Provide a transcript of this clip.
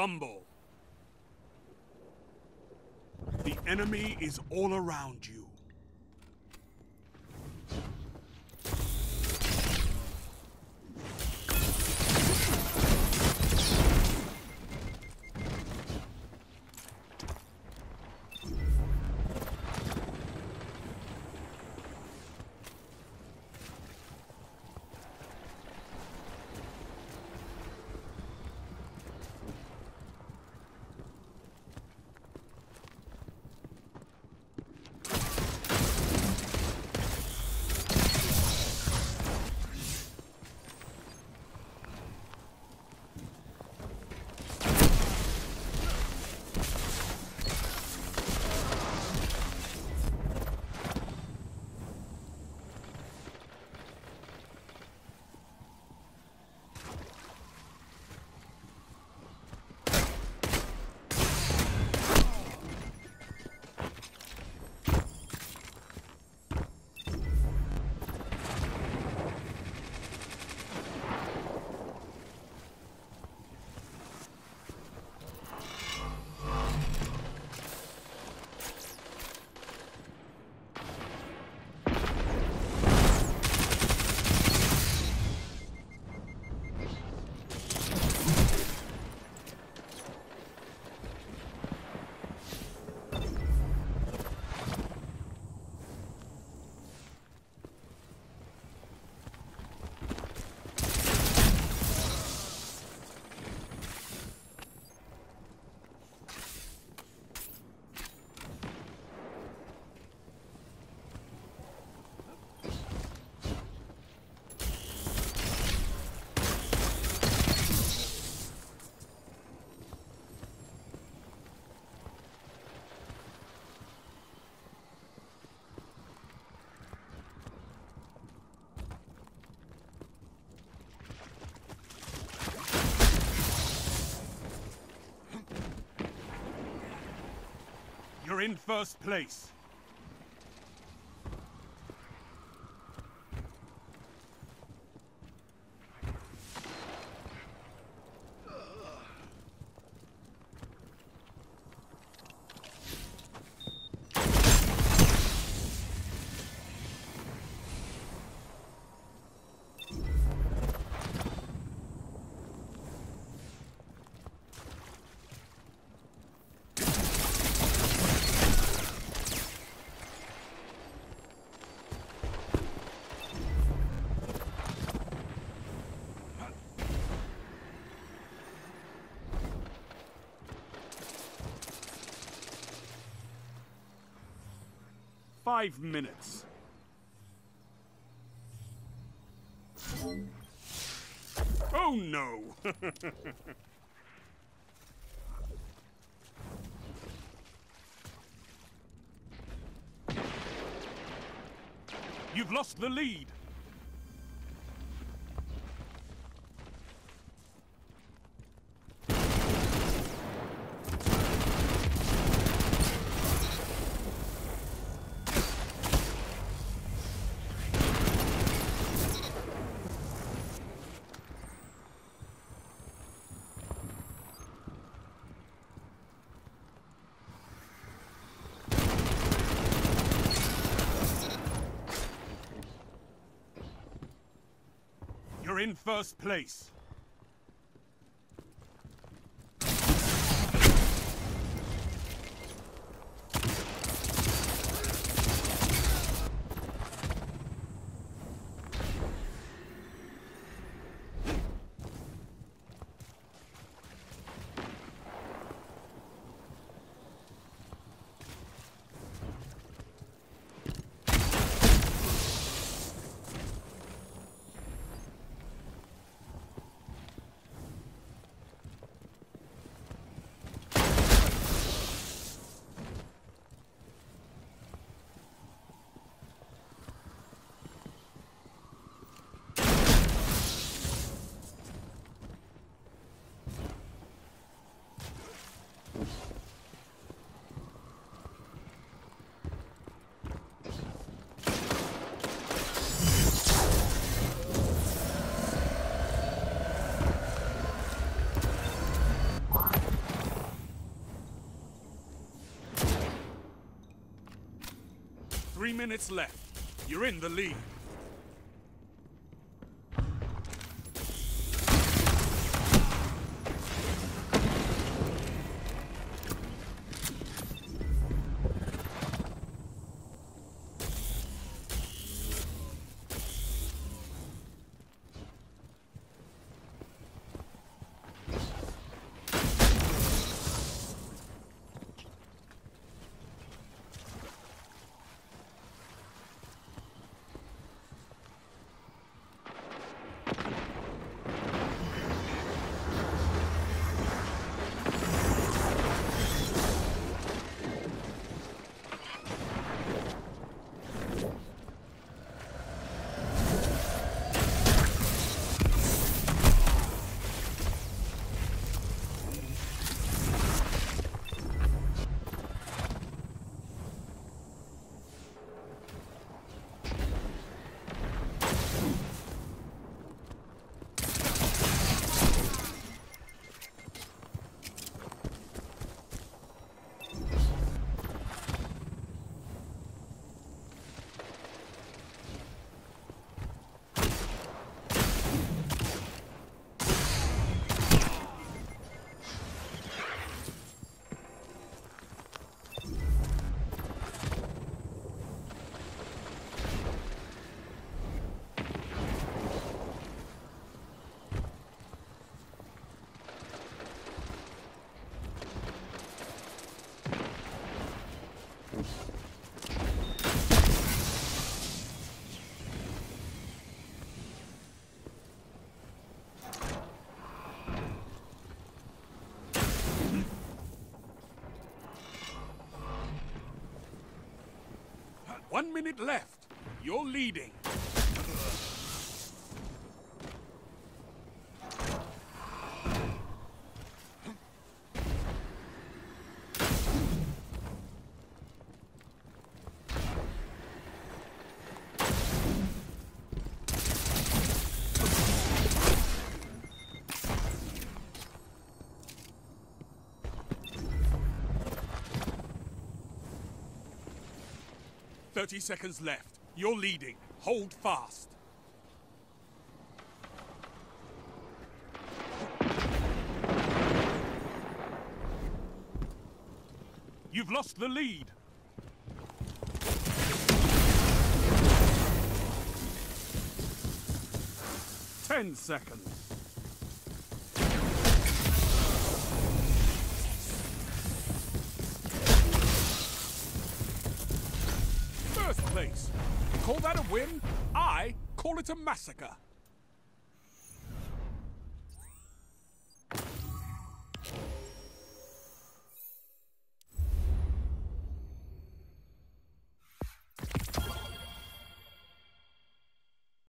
Rumble. The enemy is all around you. In first place. Five minutes. Oh no! You've lost the lead. In first place. Three minutes left. You're in the lead. One minute left. You're leading. Thirty seconds left. You're leading. Hold fast. You've lost the lead. Ten seconds. Call that a win? I call it a massacre.